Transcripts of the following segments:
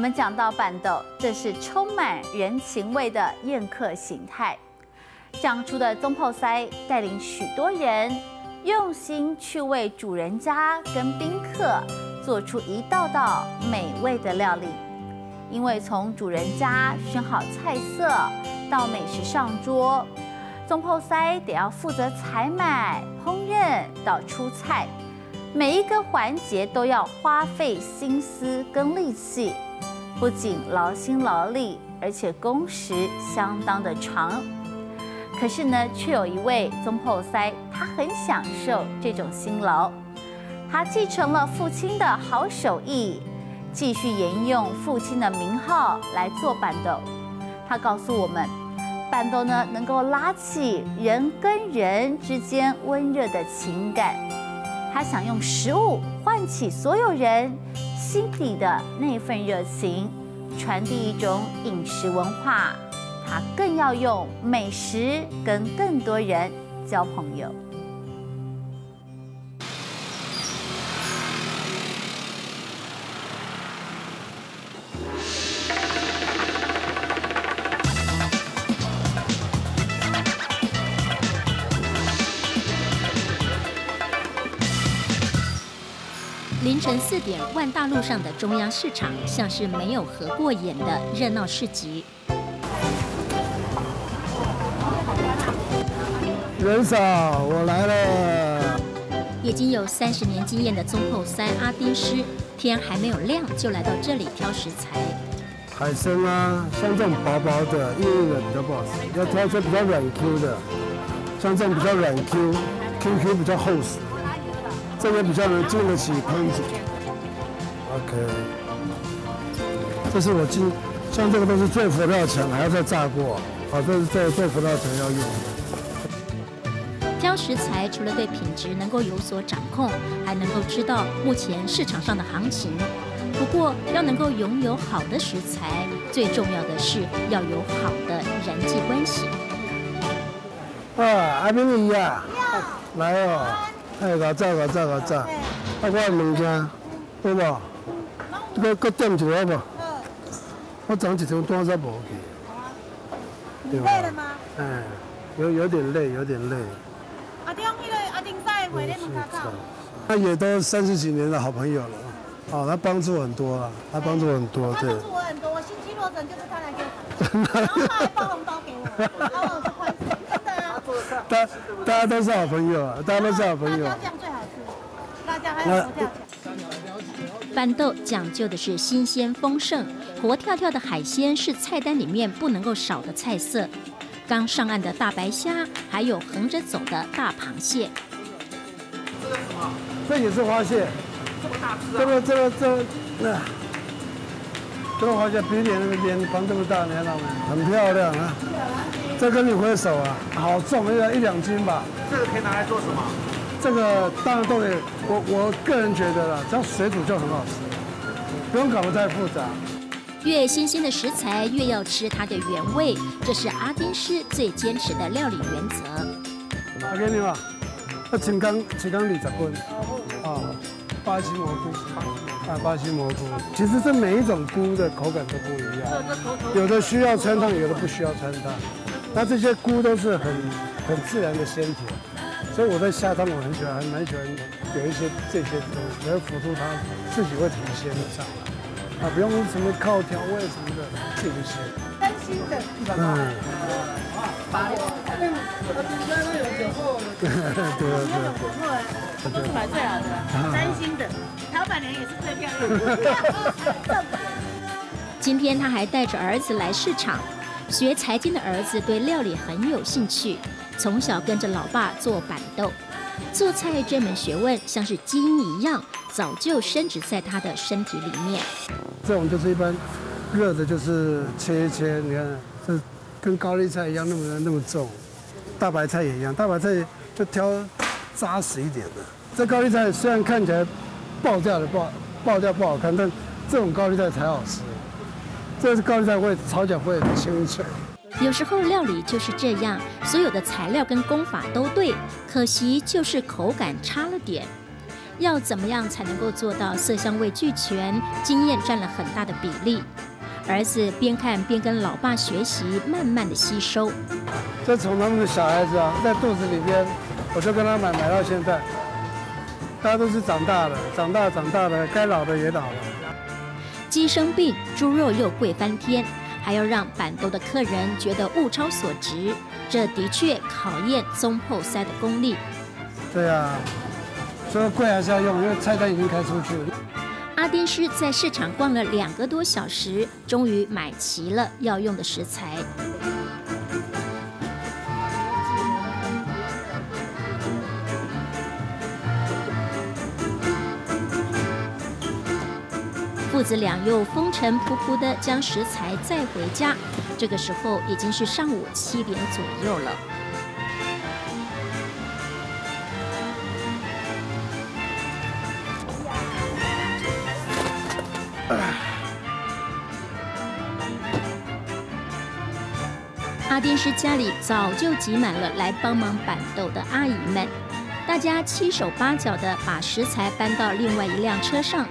我们讲到板豆，这是充满人情味的宴客形态。长出的棕泡腮带领许多人用心去为主人家跟宾客做出一道道美味的料理。因为从主人家选好菜色到美食上桌，棕泡腮得要负责采买、烹饪到出菜，每一个环节都要花费心思跟力气，不仅劳心劳力，而且工时相当的长。可是呢，却有一位宗泡塞，他很享受这种辛劳，他继承了父亲的好手艺。继续沿用父亲的名号来做板豆，他告诉我们，板豆呢能够拉起人跟人之间温热的情感，他想用食物唤起所有人心底的那份热情，传递一种饮食文化，他更要用美食跟更多人交朋友。凌晨四点，万大路上的中央市场像是没有合过眼的热闹市集。人少，我来了。已经有三十年经验的中后塞阿丁师，天还没有亮就来到这里挑食材。海参啊，像这种薄薄的、硬硬的比较不好吃，要挑一些比较软 Q 的，像这种比较软 Q，QQ 比较厚实。这个比较能经得起烹煮。OK，这是我今像这个都是最佛料强，还要再炸过。啊，这是最最佛料强要用的。挑食材除了对品质能够有所掌控，还能够知道目前市场上的行情。不过要能够拥有好的食材，最重要的是要有好的人际关系。啊，阿明姨呀，来哦。哎，我炸，我炸，我炸！啊，我的物件，好无？搁搁点一个好无？我长一张单才无去。累了吗？哎，有有点累，有点累。阿丁，那个阿丁在回来门口。他也都三十几年的好朋友了，哦，他帮助很多了，他帮助很多，对。他帮助我很多，我心肌弱诊就是他来给我，然后他还包红包给我，然后我就欢喜。大大家都是好朋友啊，大家都是好朋友。辣酱最好吃，辣椒还有佛跳板豆讲究的是新鲜丰盛，活跳跳的海鲜是菜单里面不能够少的菜色。刚上岸的大白虾，还有横着走的大螃蟹。这是什么？这也是花蟹。这么大只啊！这个这个这那，这个花蟹比脸那个脸庞这么大，你看到没？很漂亮啊。这跟你挥手啊，好重，要一两斤吧。这个可以拿来做什么？这个当然都可以。我我个人觉得啦，只要水煮就很好吃，不用搞得太复杂。越新鲜的食材越要吃它的原味，这是阿丁师最坚持的料理原则。阿给你嘛，那青冈青冈二十斤，啊，巴西蘑菇，啊，巴西蘑菇。其实这每一种菇的口感都不一样，有的需要穿烫，有的不需要穿烫。那这些菇都是很很自然的鲜甜，所以我在下汤我很喜欢，还蛮喜欢有一些这些东西，来辅助它自己会提鲜的上来，啊，不用什么靠调味什么的，自己鲜。真 心的，嗯。八六，嗯，我今天都有酒后对对对，都是买最好的，真心的，老板娘也是最漂亮的。今天他还带着儿子来市场。学财经的儿子对料理很有兴趣，从小跟着老爸做板豆，做菜这门学问像是基因一样，早就深植在他的身体里面。这种就是一般热的，就是切一切，你看这跟高丽菜一样那么那么重，大白菜也一样，大白菜就挑扎实一点的。这高丽菜虽然看起来爆掉的爆爆掉不好看，但这种高丽菜才好吃。这是高丽菜会炒起来会很清脆。有时候料理就是这样，所有的材料跟功法都对，可惜就是口感差了点。要怎么样才能够做到色香味俱全？经验占了很大的比例。儿子边看边跟老爸学习，慢慢的吸收。这从他们的小孩子啊，在肚子里边，我就跟他买，买到现在，大家都是长大了，长大长大了，该老的也老了。鸡生病，猪肉又贵翻天，还要让板豆的客人觉得物超所值，这的确考验松破塞的功力。对啊，所以贵还是要用，因为菜单已经开出去了。阿丁师在市场逛了两个多小时，终于买齐了要用的食材。父子俩又风尘仆仆地将食材载回家。这个时候已经是上午七点左右了。阿丁师家里早就挤满了来帮忙板豆的阿姨们，大家七手八脚的把食材搬到另外一辆车上。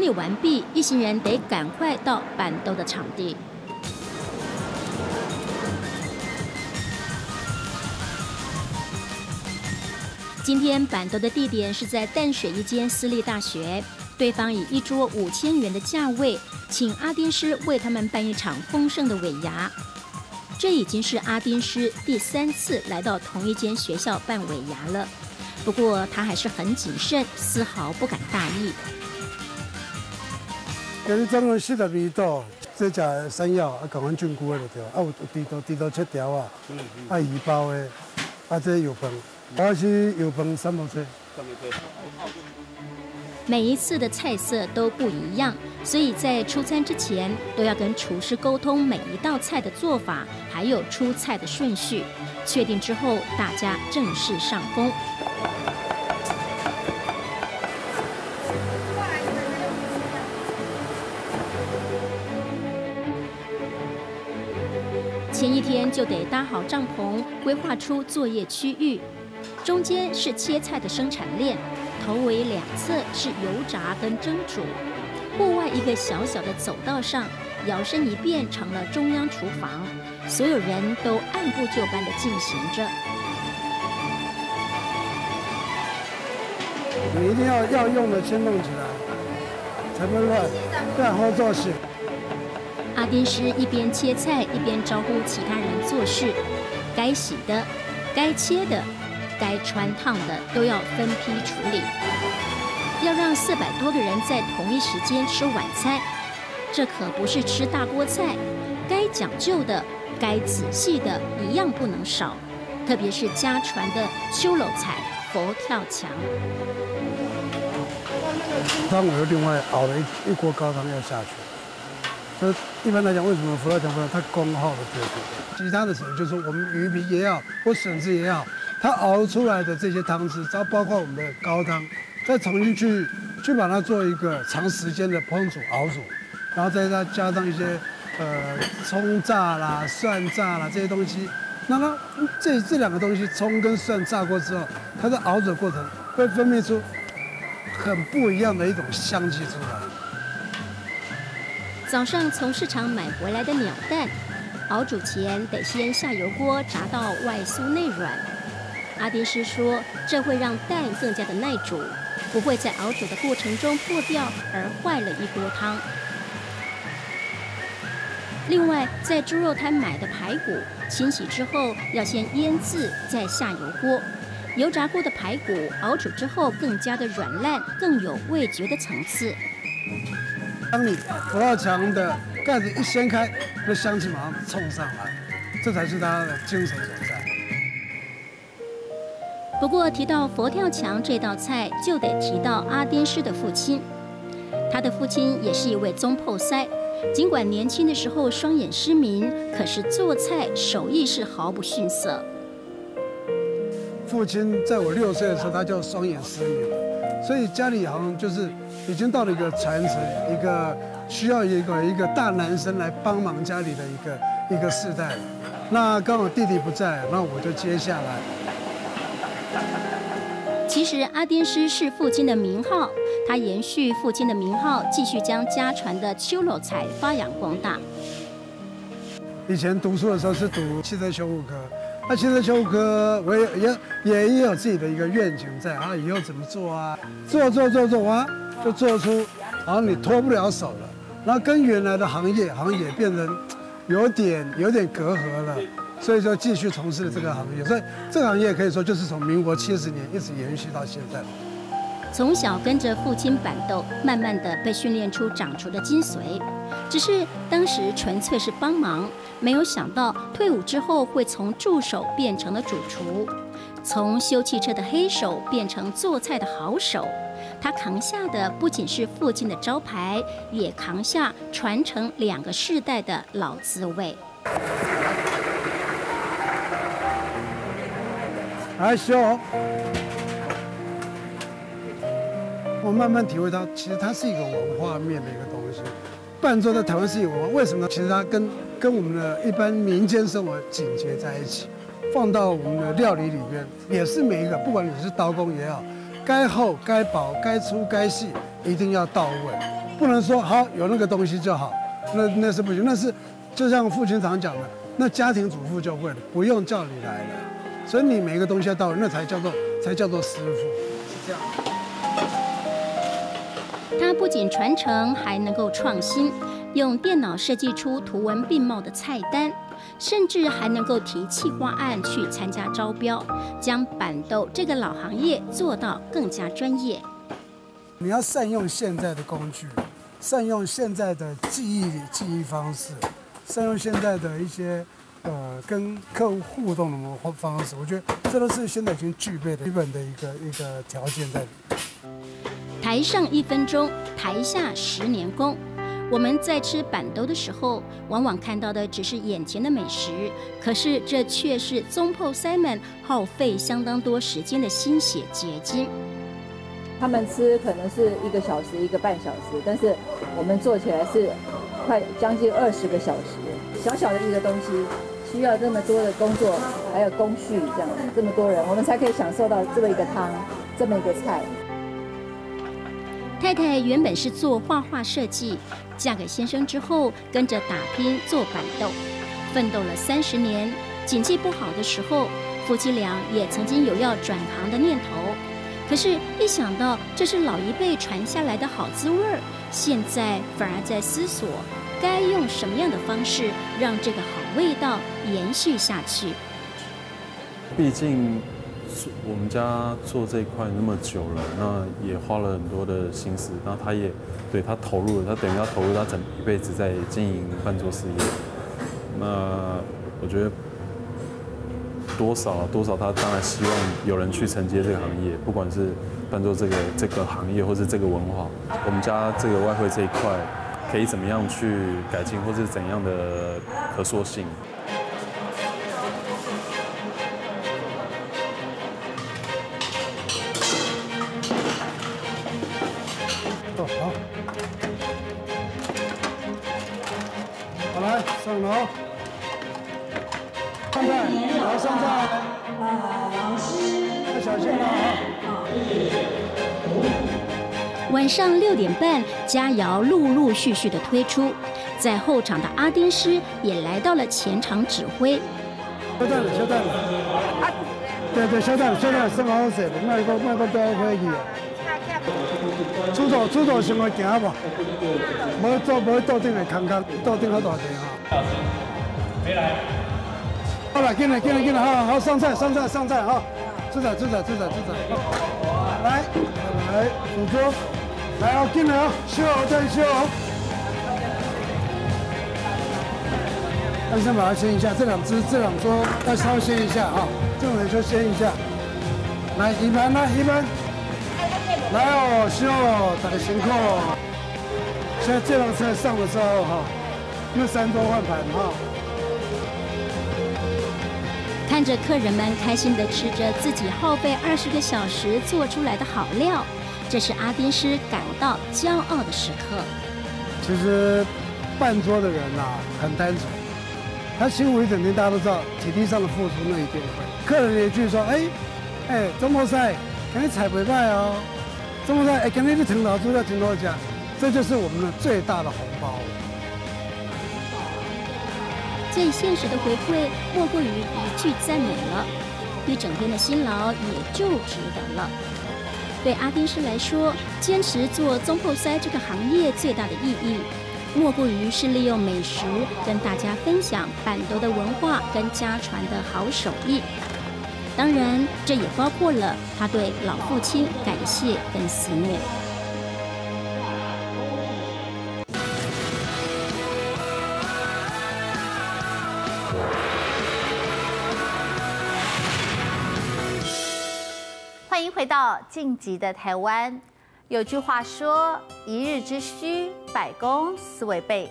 整理完毕，一行人得赶快到板豆的场地。今天板豆的地点是在淡水一间私立大学，对方以一桌五千元的价位，请阿丁师为他们办一场丰盛的尾牙。这已经是阿丁师第三次来到同一间学校办尾牙了，不过他还是很谨慎，丝毫不敢大意。给你总共四十二道，这只山药啊，港湾菌菇的就对啊，有地道地道七条啊，啊鱼包的，啊这油饭。我是油饭三毛菜。每一次的菜色都不一样，所以在出餐之前都要跟厨师沟通每一道菜的做法，还有出菜的顺序。确定之后，大家正式上工。就得搭好帐篷，规划出作业区域。中间是切菜的生产链，头尾两侧是油炸跟蒸煮。户外一个小小的走道上，摇身一变成了中央厨房，所有人都按部就班的进行着。你一定要要用的先弄起来，才不会乱，干好做事。阿丁师一边切菜一边招呼其他人做事，该洗的，该切的。该穿烫的都要分批处理，要让四百多个人在同一时间吃晚餐，这可不是吃大锅菜，该讲究的、该仔细的一样不能少，特别是家传的秋楼菜佛跳墙。汤我又另外熬了一一锅高汤要下去，这一般来讲，为什么佛跳墙不它功耗的最多？其他的什么就是我们鱼皮也好，或笋子也好。它熬出来的这些汤汁，再包括我们的高汤，再重新去去把它做一个长时间的烹煮熬煮，然后再再加上一些呃葱炸啦、蒜炸啦这些东西，那么这这两个东西，葱跟蒜炸过之后，它在熬煮的过程会分泌出很不一样的一种香气出来。早上从市场买回来的鸟蛋，熬煮前得先下油锅炸到外酥内软。阿丁师说，这会让蛋更加的耐煮，不会在熬煮的过程中破掉而坏了一锅汤。另外，在猪肉摊买的排骨，清洗之后要先腌制，再下油锅。油炸过的排骨熬煮之后更加的软烂，更有味觉的层次。当你佛跳墙的盖子一掀开，那香气马上冲上来，这才是它的精神所在。不过提到佛跳墙这道菜，就得提到阿丁师的父亲。他的父亲也是一位宗破塞，尽管年轻的时候双眼失明，可是做菜手艺是毫不逊色。父亲在我六岁的时候，他就双眼失明了，所以家里好像就是已经到了一个传承，一个需要一个一个大男生来帮忙家里的一个一个世代。那刚好弟弟不在，那我就接下来。其实阿丁师是父亲的名号，他延续父亲的名号，继续将家传的秋篓菜发扬光大。以前读书的时候是读汽车修复科，那汽车修复科我也也也也有自己的一个愿景在啊，以后怎么做啊？做做做做完就做出，好像你脱不了手了，然后跟原来的行业好像也变成有点有点隔阂了。所以说，继续从事这个行业，所以这个行业可以说就是从民国七十年一直延续到现在。从小跟着父亲板豆，慢慢的被训练出掌厨的精髓。只是当时纯粹是帮忙，没有想到退伍之后会从助手变成了主厨，从修汽车的黑手变成做菜的好手。他扛下的不仅是父亲的招牌，也扛下传承两个世代的老滋味。还修，我慢慢体会到，其实它是一个文化面的一个东西。伴奏在台湾是有文化，为什么？其实它跟跟我们的一般民间生活紧结在一起。放到我们的料理里边，也是每一个，不管你是刀工也好，该厚、该薄、该粗、该细，一定要到位，不能说好有那个东西就好，那那是不行。那是就像父亲常讲的，那家庭主妇就会了，不用叫你来了。所以你每一个东西要到位，那才叫做才叫做师傅，是这样。他不仅传承，还能够创新，用电脑设计出图文并茂的菜单，甚至还能够提企划案去参加招标，将板豆这个老行业做到更加专业。你要善用现在的工具，善用现在的记忆记忆方式，善用现在的一些。呃，跟客户互动的模方式，我觉得这都是现在已经具备的基本的一个一个条件在里面。台上一分钟，台下十年功。我们在吃板豆的时候，往往看到的只是眼前的美食，可是这却是宗破 Simon 耗费相当多时间的心血结晶。他们吃可能是一个小时、一个半小时，但是我们做起来是快将近二十个小时。小小的一个东西。需要这么多的工作，还有工序，这样这么多人，我们才可以享受到这么一个汤，这么一个菜。太太原本是做画画设计，嫁给先生之后，跟着打拼做板豆，奋斗了三十年。经济不好的时候，夫妻俩也曾经有要转行的念头，可是，一想到这是老一辈传下来的好滋味儿，现在反而在思索。该用什么样的方式让这个好味道延续下去？毕竟我们家做这一块那么久了，那也花了很多的心思。那他也对他投入了，他等于要投入他整一辈子在经营伴奏事业。那我觉得多少多少，他当然希望有人去承接这个行业，不管是伴奏这个这个行业，或是这个文化。我们家这个外汇这一块。可以怎么样去改进，或是怎样的可塑性？上菜，来上菜，老师，要小心了啊！晚上六点半，佳肴陆陆续续的推出，在后场的阿丁师也来到了前场指挥。休蛋了，休蛋了。对对，休蛋，休蛋，生好食，卖个卖个多可以。主导主导先我行不？无做无桌顶的空空，桌顶好大地哈。没来。好了，进来进来进来，好好上菜上菜上菜哈。吃菜吃菜吃菜吃菜。来来，五桌。来哦，进来哦，修好再修。但先把它掀一下，这两只这两桌要稍微掀一下哈，这种就掀一下。来，一盘来一盘。来哦，修哦，大家辛苦。现在这辆车上的时候哈，又三桌换盘哈。看着客人们开心的吃着自己耗费二十个小时做出来的好料。这是阿丁师感到骄傲的时刻。其实，办桌的人呐，很单纯，他辛苦一整天，大家都知道体力上的付出那一定会。客人一句说：“哎，哎，中破赛，肯定踩不败哦。中破赛，哎，肯定是藤老猪要藤老家，这就是我们的最大的红包。”最现实的回馈，莫过于一句赞美了。一整天的辛劳也就值得了。对阿丁师来说，坚持做中后塞这个行业最大的意义。莫过于是利用美食跟大家分享板头的文化跟家传的好手艺，当然这也包括了他对老父亲感谢跟思念。回到晋级的台湾。有句话说：“一日之需，百工思为备。”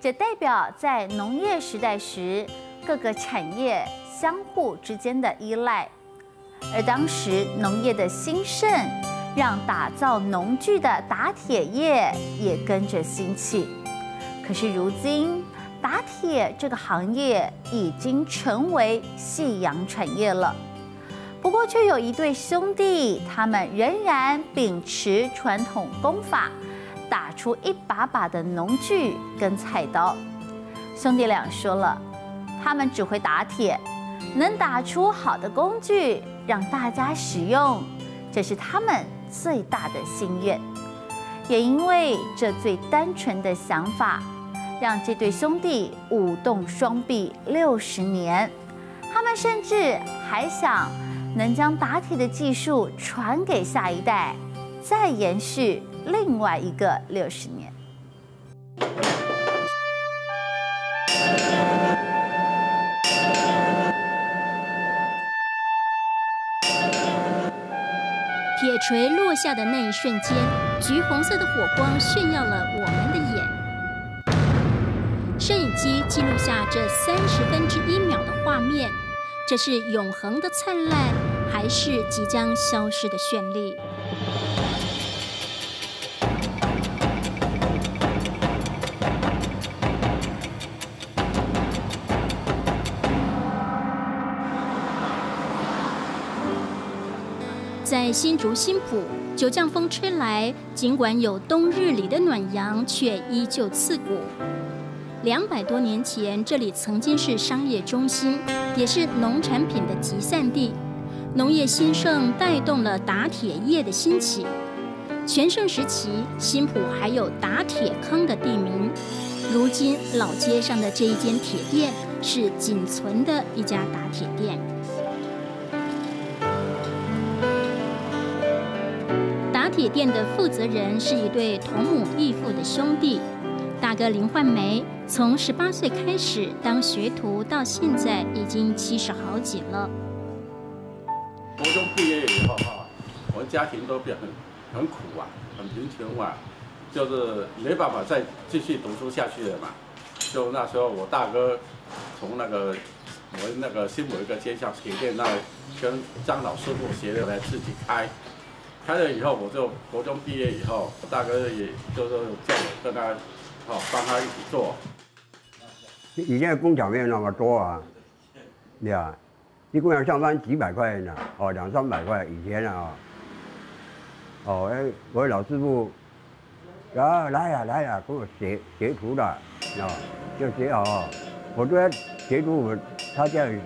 这代表在农业时代时，各个产业相互之间的依赖。而当时农业的兴盛，让打造农具的打铁业也跟着兴起。可是如今，打铁这个行业已经成为夕阳产业了。不过，却有一对兄弟，他们仍然秉持传统功法，打出一把把的农具跟菜刀。兄弟俩说了，他们只会打铁，能打出好的工具让大家使用，这是他们最大的心愿。也因为这最单纯的想法，让这对兄弟舞动双臂六十年。他们甚至还想。能将打铁的技术传给下一代，再延续另外一个六十年。铁锤落下的那一瞬间，橘红色的火光炫耀了我们的眼。摄影机记录下这三十分之一秒的画面。这是永恒的灿烂，还是即将消失的绚丽？在新竹新浦，九降风吹来，尽管有冬日里的暖阳，却依旧刺骨。两百多年前，这里曾经是商业中心，也是农产品的集散地。农业兴盛带动了打铁业的兴起。全盛时期，新浦还有打铁坑的地名。如今，老街上的这一间铁店是仅存的一家打铁店。打铁店的负责人是一对同母异父的兄弟。大哥林焕梅从十八岁开始当学徒，到现在已经七十好几了。高中毕业以后哈，我家庭都变很很苦啊，很贫穷啊，就是没办法再继续读书下去了嘛。就那时候我大哥从那个我们那个新某一个街巷铁店那跟张老师傅学的来自己开，开了以后我就高中毕业以后，我大哥也就是叫我跟他。好，帮他一起做。以前工厂没有那么多啊，对啊，一个月上班几百块呢，哦，两三百块以前啊。哦，哎，我老师傅，啊，来呀来呀，给我学学徒的，啊，就学好。我都在学徒，我他家里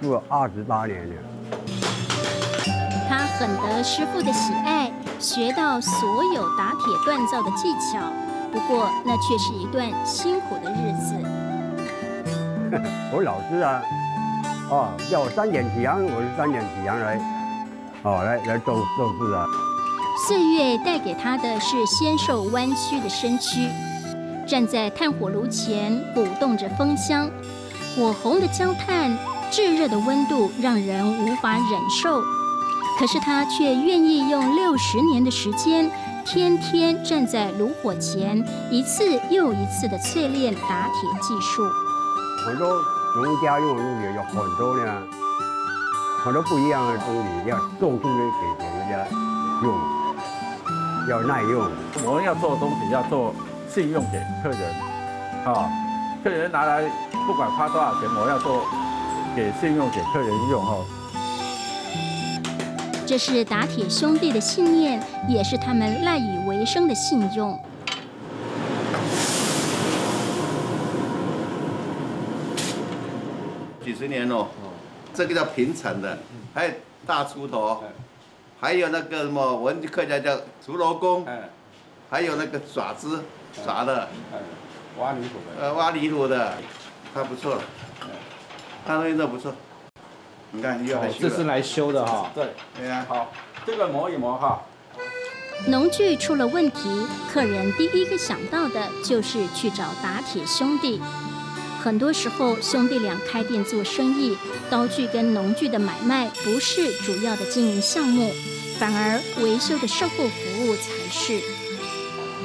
住了二十八年了。他很得师傅的喜爱，学到所有打铁锻造的技巧。不过，那却是一段辛苦的日子。我老师啊，哦，叫我三点起床，我是三点起床来，哦，来来做做事啊。岁月带给他的是纤瘦弯曲的身躯，站在炭火炉前，鼓动着风箱，火红的焦炭，炙热的温度让人无法忍受。可是他却愿意用六十年的时间。天天站在炉火前，一次又一次的淬炼打铁技术。很多农家用的东西有很多呢，很多不一样的东西要送出去给给人家用，要耐用。我们要做东西要做信用给客人，啊，客人拿来不管花多少钱，我要做给信用给客人用哦。这是打铁兄弟的信念，也是他们赖以为生的信用。几十年哦，这个叫平层的，还有大锄头，还有那个什么，我们客家叫竹篓工，还有那个爪子啥的，挖泥土的，呃，挖泥土的，还不错了，它东西都不错。你看，又来修这是来修的哈。对，对呀。好，这个磨一磨哈。农具出了问题，客人第一个想到的就是去找打铁兄弟。很多时候，兄弟俩开店做生意，刀具跟农具的买卖不是主要的经营项目，反而维修的售后服务才是。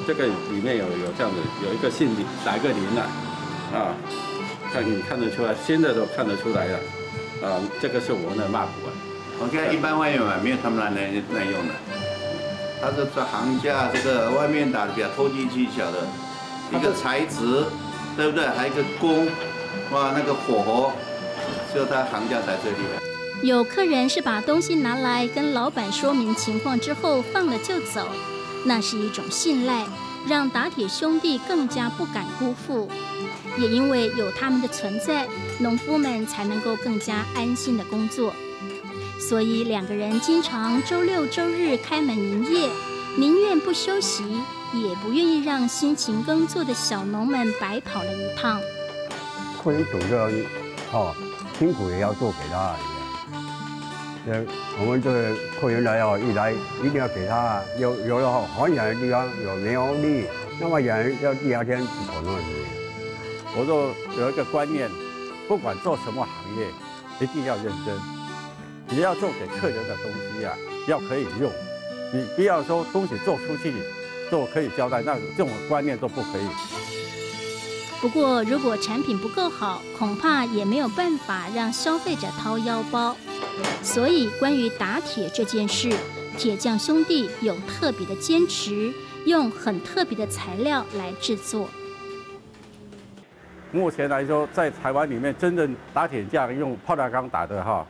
这个里面有有这样的，有一个姓李，哪个林呢？啊，看你看得出来，新的都看得出来了。啊，这个是我们的抹布啊。我看一般外面买没有他们那那那用的，他是这行家，这个外面打的比较透气技巧的，一个材质，对不对？还有一个工，哇，那个火候，就他行家才最厉害。有客人是把东西拿来跟老板说明情况之后放了就走，那是一种信赖，让打铁兄弟更加不敢辜负。也因为有他们的存在，农夫们才能够更加安心的工作。所以两个人经常周六周日开门营业，宁愿不休息，也不愿意让辛勤耕作的小农们白跑了一趟。客人总是哦，辛苦也要做给他。呃，我们这客人来哦，一来一定要给他有有了好远的地方，有没有力，那么远要第二天不可能。我说有一个观念，不管做什么行业，一定要认真。你要做给客人的东西啊，要可以用。你不要说东西做出去，做可以交代，那这种观念都不可以。不过，如果产品不够好，恐怕也没有办法让消费者掏腰包。所以，关于打铁这件事，铁匠兄弟有特别的坚持，用很特别的材料来制作。目前来说，在台湾里面真正打铁匠用炮弹钢打的哈，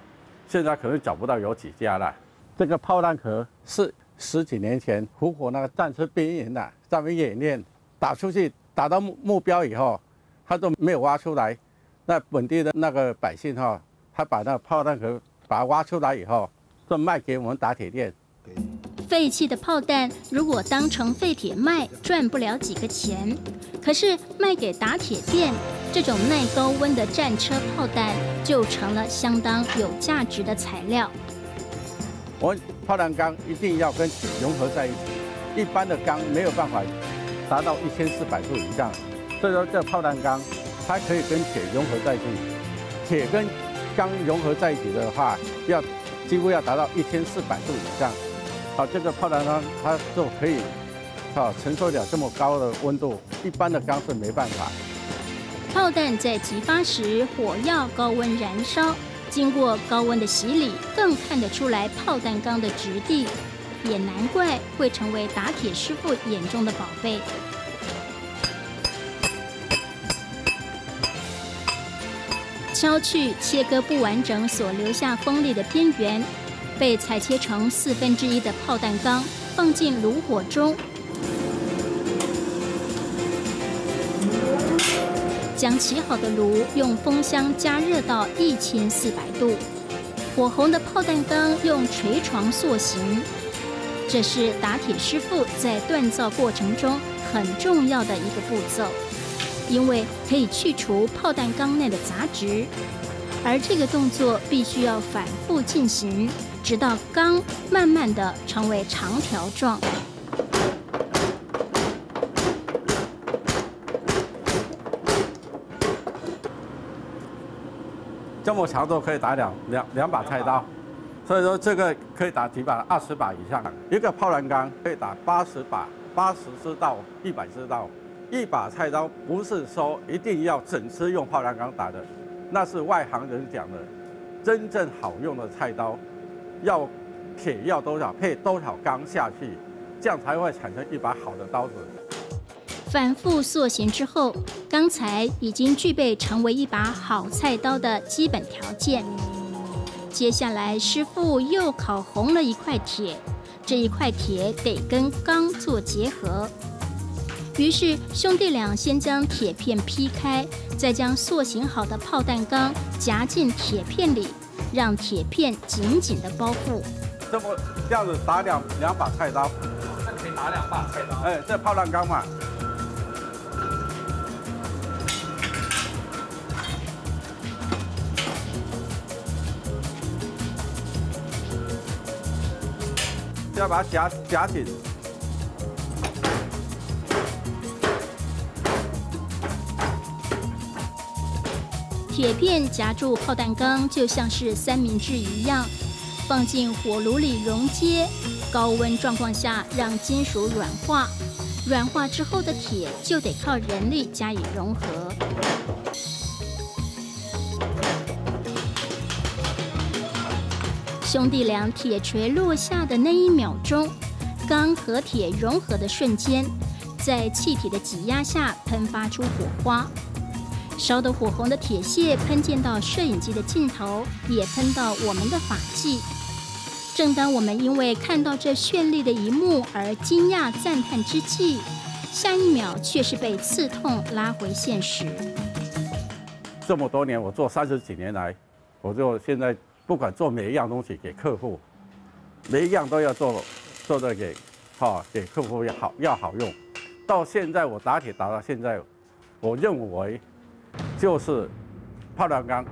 现在可能找不到有几家了。这个炮弹壳是十几年前虎口那个战车边缘的上面演练打出去，打到目目标以后，他都没有挖出来。那本地的那个百姓哈，他把那个炮弹壳把它挖出来以后，就卖给我们打铁店。废弃的炮弹如果当成废铁卖，赚不了几个钱。可是卖给打铁店，这种耐高温的战车炮弹就成了相当有价值的材料。我炮弹钢一定要跟铁融合在一起，一般的钢没有办法达到一千四百度以上，所以说这炮弹钢它可以跟铁融合在一起。铁跟钢融合在一起的话，要几乎要达到一千四百度以上。好，这个炮弹钢它就可以，好承受了这么高的温度，一般的钢是没办法。炮弹在激发时，火药高温燃烧，经过高温的洗礼，更看得出来炮弹钢的质地，也难怪会成为打铁师傅眼中的宝贝。敲去切割不完整所留下锋利的边缘。被裁切成四分之一的炮弹钢放进炉火中，将起好的炉用风箱加热到一千四百度，火红的炮弹钢用锤床塑形。这是打铁师傅在锻造过程中很重要的一个步骤，因为可以去除炮弹钢内的杂质，而这个动作必须要反复进行。直到钢慢慢的成为长条状，这么长度可以打两两两把菜刀，所以说这个可以打几把，二十把以上。一个炮弹钢可以打八十把，八十支到一百支刀。一把菜刀不是说一定要整支用炮弹钢打的，那是外行人讲的。真正好用的菜刀。要铁要多少配多少钢下去，这样才会产生一把好的刀子。反复塑形之后，钢材已经具备成为一把好菜刀的基本条件。接下来，师傅又烤红了一块铁，这一块铁得跟钢做结合。于是，兄弟俩先将铁片劈开，再将塑形好的炮弹钢夹进铁片里，让铁片紧紧的包覆。这么这样子打两两把菜刀，这可以打两把菜刀。哎，这炮弹钢嘛。要把它夹夹紧。铁片夹住炮弹钢，就像是三明治一样，放进火炉里熔接，高温状况下让金属软化。软化之后的铁就得靠人力加以融合。兄弟俩铁锤落下的那一秒钟，钢和铁融合的瞬间，在气体的挤压下喷发出火花。烧得火红的铁屑喷溅到摄影机的镜头，也喷到我们的发髻。正当我们因为看到这绚丽的一幕而惊讶赞叹之际，下一秒却是被刺痛拉回现实。这么多年，我做三十几年来，我就现在不管做每一样东西给客户，每一样都要做做的给哈给客户要好要好用。到现在我打铁打到现在，我认为。就是炮弹钢，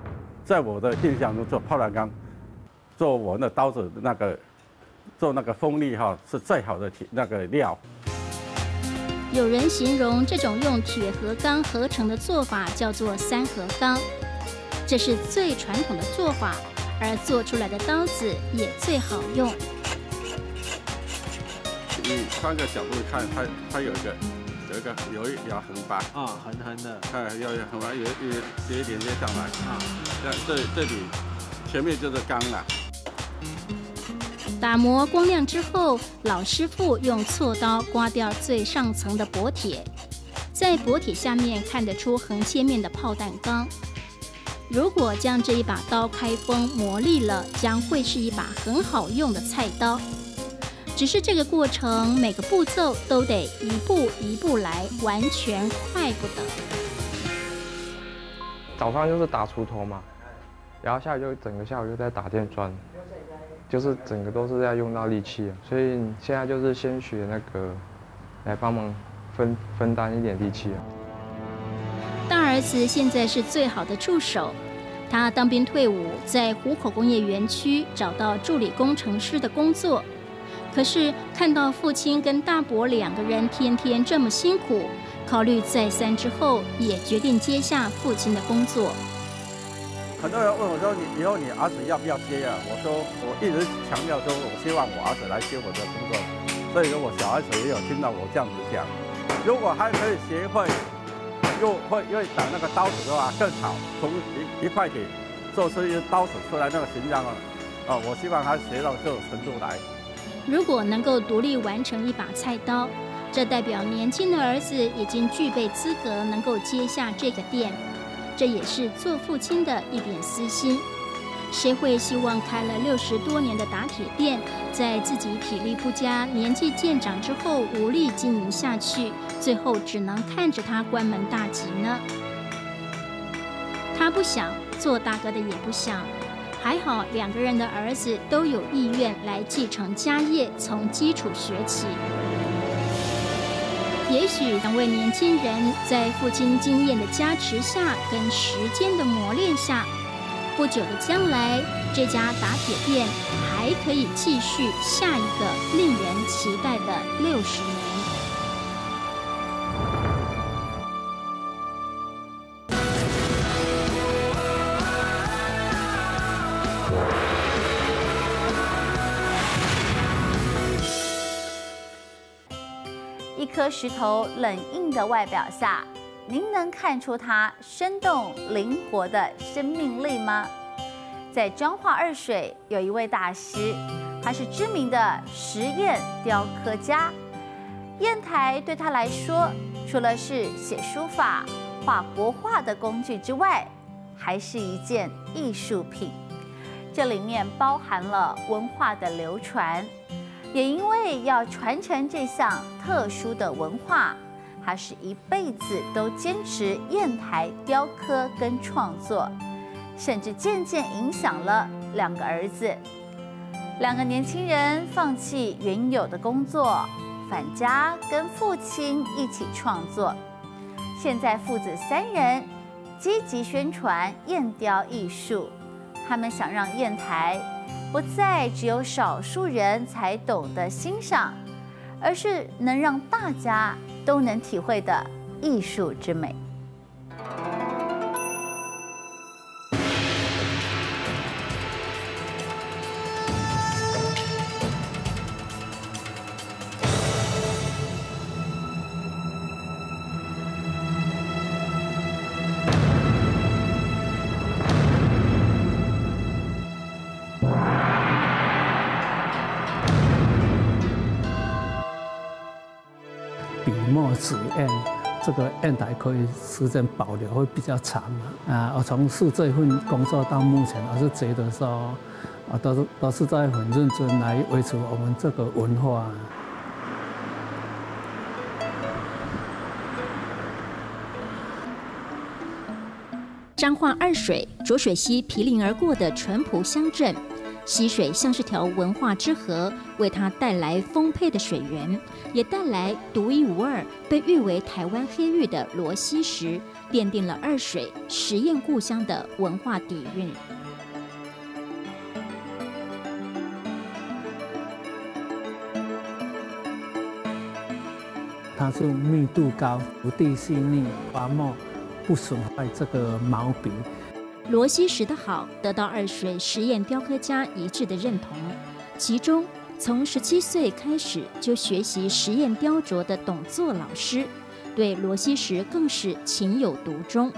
在我的印象中做炮弹钢，做我的刀子那个做那个锋利哈是最好的那个料。有人形容这种用铁和钢合成的做法叫做三合钢，这是最传统的做法，而做出来的刀子也最好用。你换个角度看，它它有一个。有一个有一条横疤啊，横横的，哎，要有横疤，有有有连接上来啊。这这这里前面就是钢了。打磨光亮之后，老师傅用锉刀刮掉最上层的薄铁，在薄铁下面看得出横切面的炮弹钢。如果将这一把刀开封磨砺了，将会是一把很好用的菜刀。只是这个过程，每个步骤都得一步一步来，完全快不得。早上就是打锄头嘛，然后下午就整个下午就在打电钻，就是整个都是在用到力气，所以现在就是先学那个来帮忙分分担一点力气啊。大儿子现在是最好的助手，他当兵退伍，在湖口工业园区找到助理工程师的工作。可是看到父亲跟大伯两个人天天这么辛苦，考虑再三之后，也决定接下父亲的工作。很多人问我说：“你以后你儿子要不要接啊？”我说：“我一直强调说，我希望我儿子来接我的工作。”所以说我小儿子也有听到我这样子讲。如果还可以学会，又会又打那个刀子的话更好，从一一块铁做出一个刀子出来那个形状啊，啊，我希望他学到这种程度来。如果能够独立完成一把菜刀，这代表年轻的儿子已经具备资格，能够接下这个店。这也是做父亲的一点私心。谁会希望开了六十多年的打铁店，在自己体力不佳、年纪渐长之后无力经营下去，最后只能看着他关门大吉呢？他不想，做大哥的也不想。还好，两个人的儿子都有意愿来继承家业，从基础学起。也许两位年轻人在父亲经验的加持下，跟时间的磨练下，不久的将来，这家打铁店还可以继续下一个令人期待的六十年。石头冷硬的外表下，您能看出它生动灵活的生命力吗？在彰化二水有一位大师，他是知名的实验雕刻家。砚台对他来说除了是写书法、画国画的工具之外，还是一件艺术品。这里面包含了文化的流传，也因为要传承这项特殊的文化，他是一辈子都坚持砚台雕刻跟创作，甚至渐渐影响了两个儿子。两个年轻人放弃原有的工作，返家跟父亲一起创作。现在父子三人积极宣传砚雕艺术。他们想让砚台不再只有少数人才懂得欣赏，而是能让大家都能体会的艺术之美。纸砚，这个砚台可以时间保留会比较长啊。我从事这份工作到目前，我是觉得说，啊，都是都是在很认真来维持我们这个文化。彰化二水浊水溪毗邻而过的淳朴乡镇。溪水像是条文化之河，为它带来丰沛的水源，也带来独一无二、被誉为台湾黑玉的罗溪石，奠定了二水实验故乡的文化底蕴。它是密度高、质地细腻、滑墨，不损坏这个毛笔。罗西石的好得到二水实验雕刻家一致的认同。其中，从十七岁开始就学习实验雕琢的董作老师，对罗西石更是情有独钟。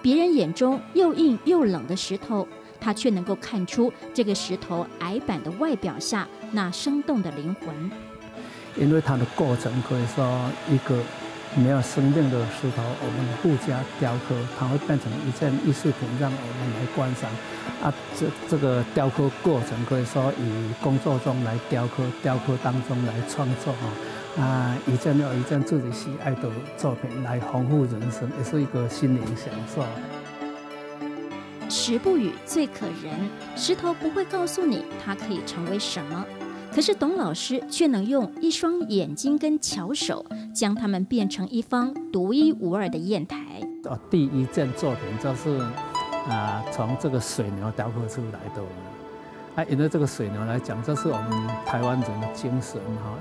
别人眼中又硬又冷的石头，他却能够看出这个石头矮板的外表下那生动的灵魂。因为它的过程可以说一个。没有生命的石头，我们附加雕刻，它会变成一件艺术品，让我们来观赏。啊，这这个雕刻过程可以说以工作中来雕刻，雕刻当中来创作啊，啊，一件又一件自己喜爱的作品来丰富人生，也是一个心灵享受。石不语最可人，石头不会告诉你它可以成为什么。可是董老师却能用一双眼睛跟巧手，将它们变成一方独一无二的砚台。哦，第一件作品就是啊，从这个水牛雕刻出来的。啊，因为这个水牛来讲，这是我们台湾人的精神哈。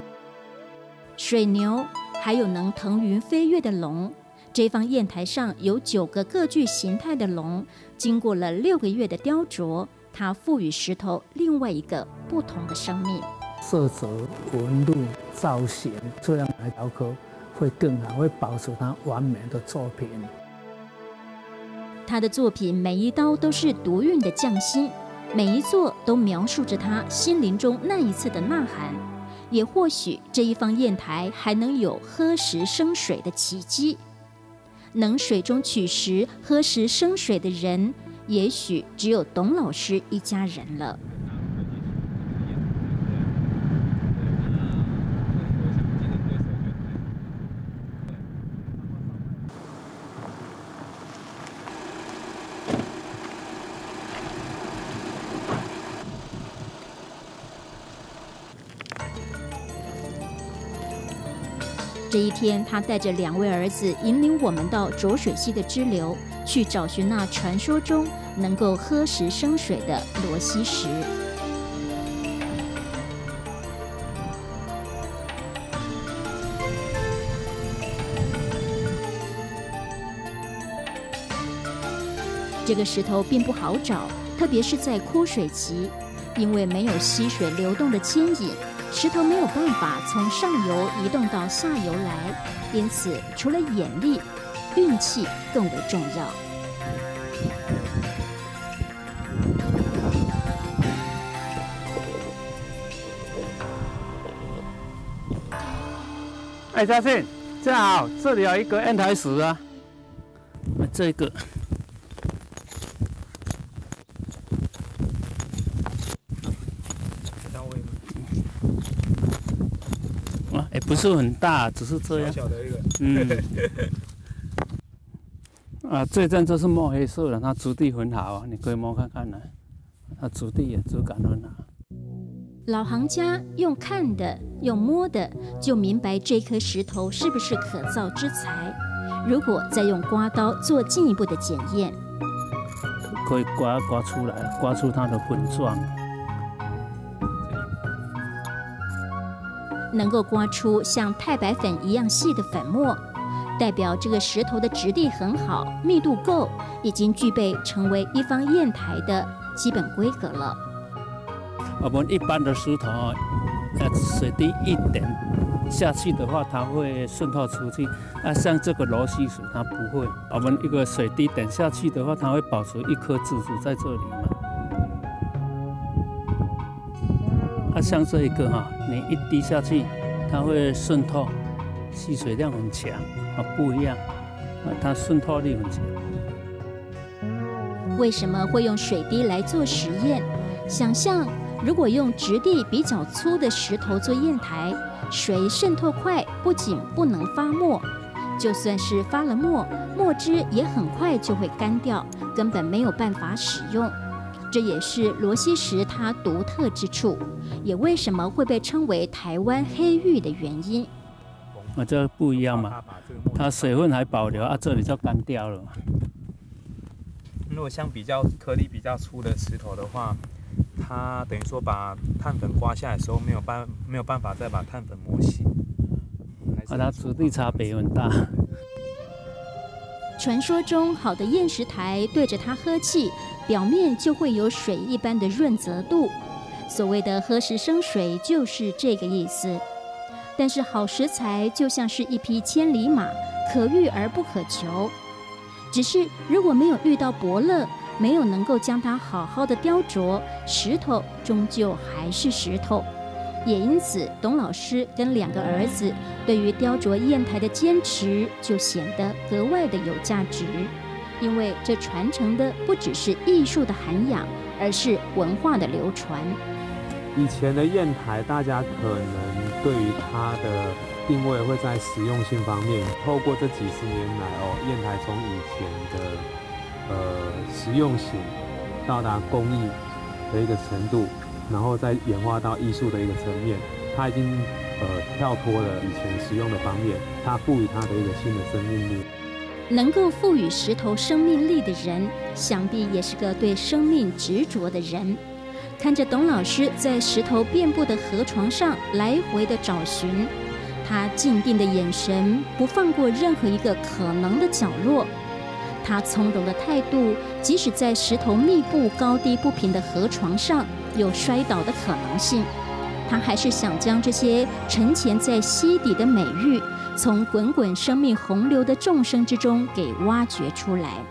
水牛，还有能腾云飞跃的龙。这方砚台上有九个各具形态的龙，经过了六个月的雕琢，它赋予石头另外一个不同的生命。色泽、纹路、造型，这样来雕刻会更好，会保持它完美的作品。他的作品每一刀都是独韵的匠心，每一座都描述着他心灵中那一次的呐喊。也或许这一方砚台还能有喝石生水的奇迹，能水中取石、喝石生水的人，也许只有董老师一家人了。一天，他带着两位儿子，引领我们到浊水溪的支流，去找寻那传说中能够喝食生水的罗溪石。这个石头并不好找，特别是在枯水期，因为没有溪水流动的牵引。石头没有办法从上游移动到下游来，因此除了眼力，运气更为重要。哎，嘉信，这这样好，这里有一个砚台石啊，这个。到位吗？啊，也不是很大，只是这样。小的一个。嗯。啊，这阵就是墨黑色的，它质地很好啊，你可以摸看看呢。它质地也质感很好。老行家用看的、用摸的，就明白这颗石头是不是可造之材。如果再用刮刀做进一步的检验，可以刮刮出来，刮出它的粉状。能够刮出像太白粉一样细的粉末，代表这个石头的质地很好，密度够，已经具备成为一方砚台的基本规格了。我们一般的石头，呃，水滴一点下去的话，它会渗透出去。那，像这个螺丝石，它不会。我们一个水滴点下去的话，它会保持一颗珠子在这里嘛。像这一个哈，你一滴下去，它会渗透，吸水量很强。啊，不一样，啊，它渗透力很强。为什么会用水滴来做实验？想象。如果用质地比较粗的石头做砚台，水渗透快，不仅不能发墨，就算是发了墨，墨汁也很快就会干掉，根本没有办法使用。这也是罗西石它独特之处，也为什么会被称为台湾黑玉的原因。啊，这不一样嘛，它水分还保留啊，这里就干掉了。如果像比较颗粒比较粗的石头的话。它等于说把碳粉刮下来的时候，没有办没有办法再把碳粉磨细，啊，它质地差别很大。传说中，好的砚石台对着它喝气，表面就会有水一般的润泽度。所谓的喝石生水，就是这个意思。但是好石材就像是一匹千里马，可遇而不可求。只是如果没有遇到伯乐。没有能够将它好好的雕琢，石头终究还是石头。也因此，董老师跟两个儿子对于雕琢砚台的坚持就显得格外的有价值，因为这传承的不只是艺术的涵养，而是文化的流传。以前的砚台，大家可能对于它的定位会在实用性方面。透过这几十年来哦，砚台从以前的呃，实用型到达工艺的一个程度，然后再演化到艺术的一个层面，它已经呃跳脱了以前实用的方面，它赋予它的一个新的生命力。能够赋予石头生命力的人，想必也是个对生命执着的人。看着董老师在石头遍布的河床上来回的找寻，他静定的眼神不放过任何一个可能的角落。他从容的态度，即使在石头密布、高低不平的河床上有摔倒的可能性，他还是想将这些沉潜在溪底的美玉，从滚滚生命洪流的众生之中给挖掘出来。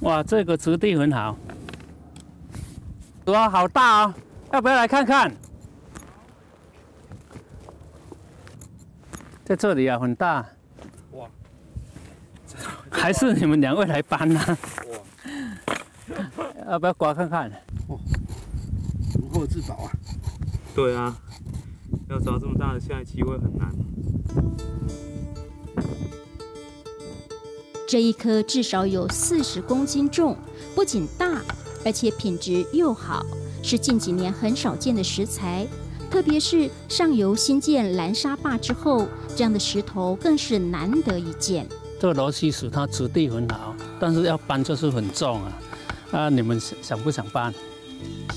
哇，这个质地很好，哇，好大啊！要不要来看看？在这里啊，很大。哇！还是你们两位来搬呢？哇！要不要刮看看？哦，如获至宝啊！对啊，要找这么大的下一期会很难。这一颗至少有四十公斤重，不仅大，而且品质又好，是近几年很少见的石材。特别是上游新建蓝沙坝之后，这样的石头更是难得一见。这个螺丝石它质地很好，但是要搬就是很重啊。啊，你们想不想搬？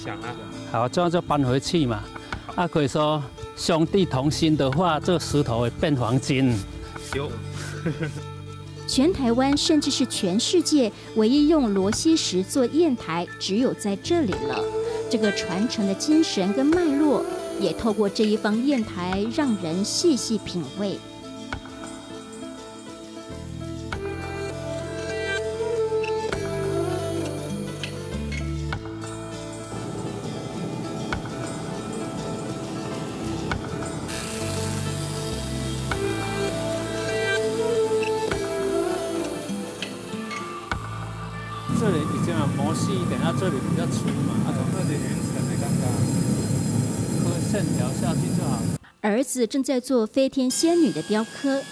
想啊。好，这样就搬回去嘛。啊，可以说兄弟同心的话，这个石头会变黄金。有。全台湾甚至是全世界唯一用罗西石做砚台，只有在这里了。这个传承的精神跟脉络，也透过这一方砚台，让人细细品味。子正在做飞天仙女的雕刻，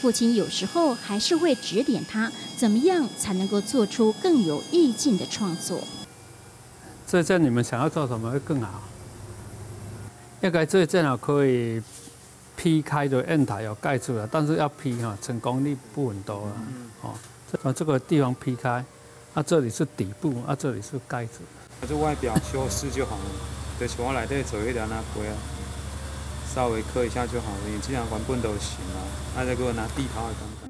父亲有时候还是会指点他，怎么样才能够做出更有意境的创作。这件你们想要做什么会更好？应该这件好可以劈开的砚台有盖住了，但是要劈哈，成功率不很多了。哦，这这个地方劈开。啊，这里是底部，啊，这里是盖子。这外表修饰就好了，对，从我来这走一点那不要，稍微刻一下就好了。你这样原本都行啊，那再给我拿地套刚刚。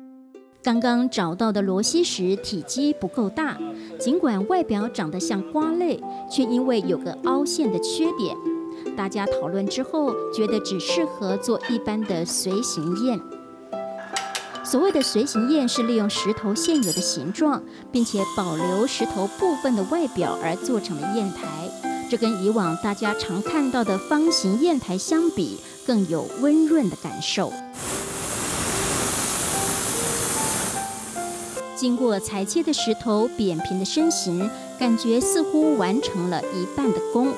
刚刚找到的罗西石体积不够大，尽管外表长得像瓜类，却因为有个凹陷的缺点，大家讨论之后觉得只适合做一般的随形砚。所谓的随形砚是利用石头现有的形状，并且保留石头部分的外表而做成的砚台。这跟以往大家常看到的方形砚台相比，更有温润的感受。经过裁切的石头扁平的身形，感觉似乎完成了一半的工。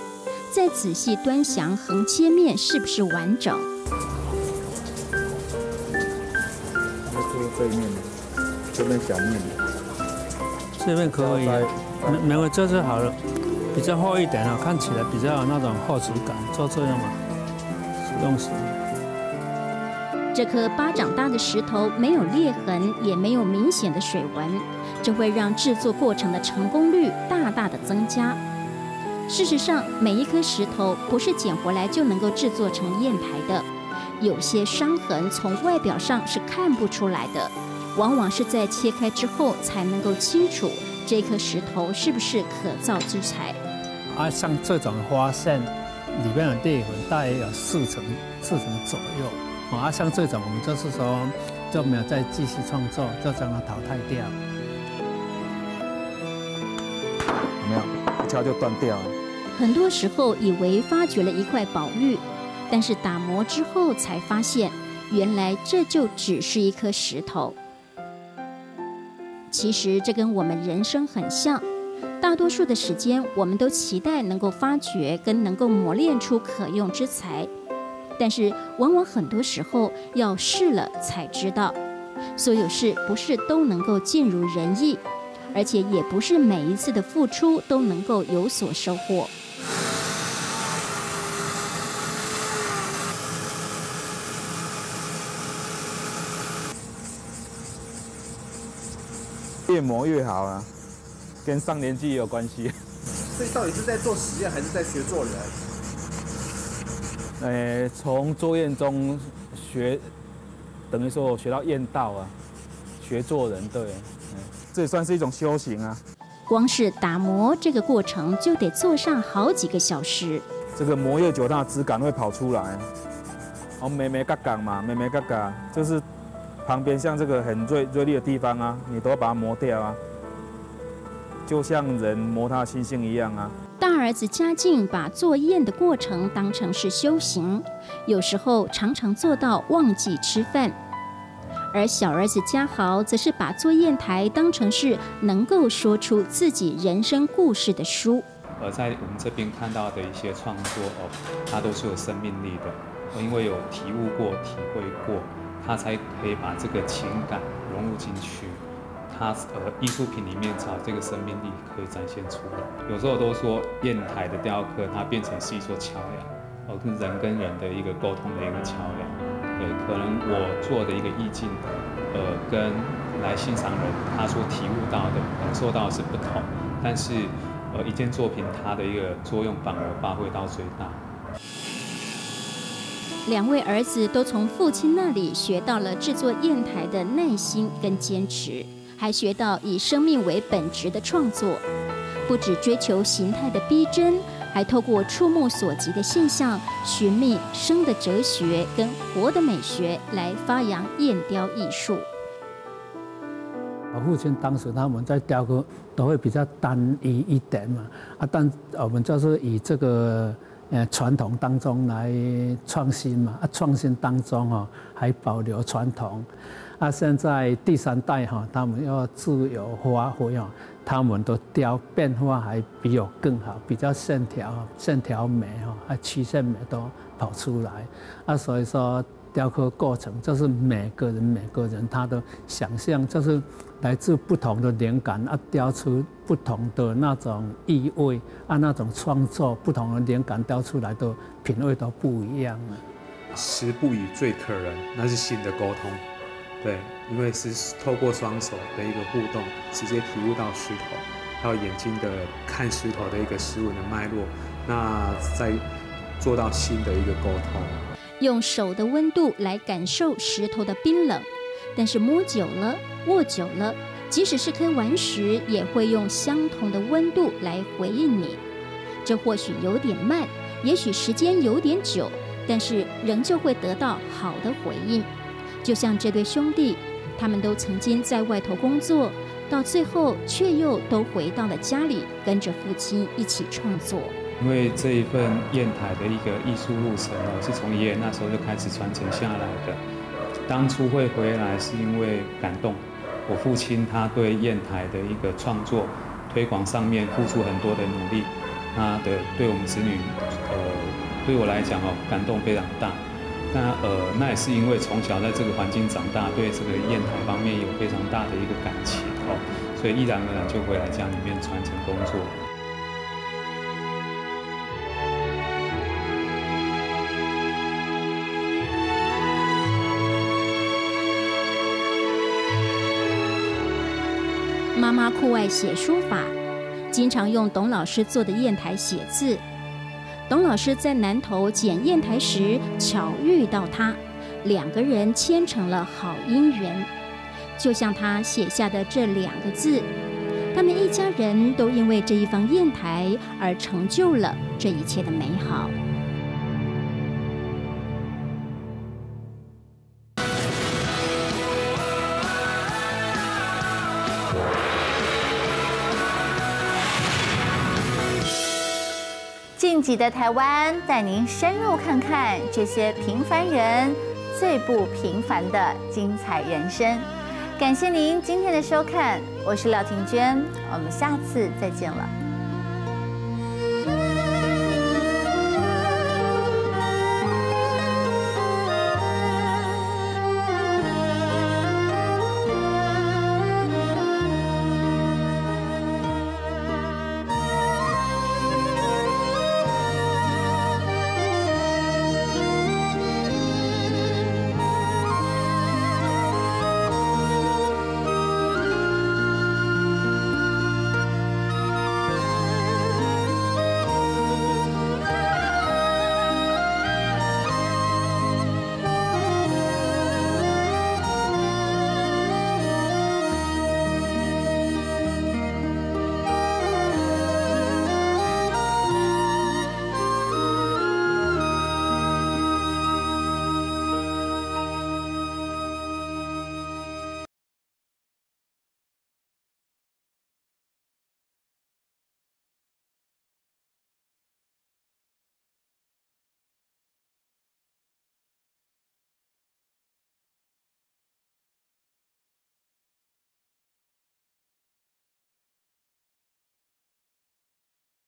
再仔细端详横切面是不是完整？这一面，这边小面，这边可以，没没有这是好了，比较厚一点啊，看起来比较有那种厚实感，就这样嘛，用心。这颗巴掌大的石头没有裂痕，也没有明显的水纹，这会让制作过程的成功率大大的增加。事实上，每一颗石头不是捡回来就能够制作成砚台的。有些伤痕从外表上是看不出来的，往往是在切开之后才能够清楚这颗石头是不是可造之材。啊，像这种花线里面的裂痕大约有四成、四成左右。啊，像这种我们就是说就没有再继续创作，就将它淘汰掉。没有，一敲就断掉了。很多时候以为发掘了一块宝玉。但是打磨之后才发现，原来这就只是一颗石头。其实这跟我们人生很像，大多数的时间我们都期待能够发掘跟能够磨练出可用之才，但是往往很多时候要试了才知道，所有事不是都能够尽如人意，而且也不是每一次的付出都能够有所收获。越磨越好啊，跟上年纪也有关系。所以到底是在做实验还是在学做人？呃，从作业中学，等于说我学到验道啊，学做人，对，这也算是一种修行啊。光是打磨这个过程就得做上好几个小时。这个磨越久，它的质感会跑出来。哦，美美嘎嘎嘛，美美嘎嘎，就是。旁边像这个很锐锐利的地方啊，你都要把它磨掉啊，就像人磨他心性一样啊。大儿子嘉靖把做宴的过程当成是修行，有时候常常做到忘记吃饭；而小儿子嘉豪则是把做砚台当成是能够说出自己人生故事的书。而在我们这边看到的一些创作哦，它都是有生命力的，因为有体悟过、体会过。他才可以把这个情感融入进去，他呃艺术品里面才这个生命力可以展现出来。有时候都说砚台的雕刻，它变成是一座桥梁，哦，跟人跟人的一个沟通的一个桥梁。对，可能我做的一个意境，呃，跟来欣赏人他所体悟到的、感受到的是不同，但是呃一件作品它的一个作用反而发挥到最大。两位儿子都从父亲那里学到了制作砚台的耐心跟坚持，还学到以生命为本质的创作。不只追求形态的逼真，还透过触目所及的现象，寻觅生的哲学跟活的美学，来发扬燕雕艺术。我父亲当时他们在雕刻都会比较单一一点嘛，啊，但我们就是以这个呃传统当中来创新嘛，啊，创新当中哈还保留传统，啊，现在第三代哈他们要自由发挥哦，他们的雕变化还比我更好，比较线条线条美哈，啊曲线美都跑出来，啊，所以说。雕刻过程就是每个人每个人他的想象，就是来自不同的灵感啊，雕出不同的那种意味啊，那种创作不同的灵感雕出来的品味都不一样了。十不语最可人，那是心的沟通，对，因为是透过双手的一个互动，直接体悟到石头，还有眼睛的看石头的一个石纹的脉络，那再做到心的一个沟通。用手的温度来感受石头的冰冷，但是摸久了、握久了，即使是颗顽石，也会用相同的温度来回应你。这或许有点慢，也许时间有点久，但是仍旧会得到好的回应。就像这对兄弟，他们都曾经在外头工作，到最后却又都回到了家里，跟着父亲一起创作。因为这一份砚台的一个艺术路程哦，是从爷爷那时候就开始传承下来的。当初会回来是因为感动，我父亲他对砚台的一个创作推广上面付出很多的努力，他的对我们子女，呃，对我来讲哦，感动非常大。那呃，那也是因为从小在这个环境长大，对这个砚台方面有非常大的一个感情哦，所以毅然而然就回来家里面传承工作。妈妈酷爱写书法，经常用董老师做的砚台写字。董老师在南头捡砚台时巧遇到他，两个人牵成了好姻缘。就像他写下的这两个字，他们一家人都因为这一方砚台而成就了这一切的美好。晋级的台湾带您深入看看这些平凡人最不平凡的精彩人生。感谢您今天的收看，我是廖婷娟，我们下次再见了。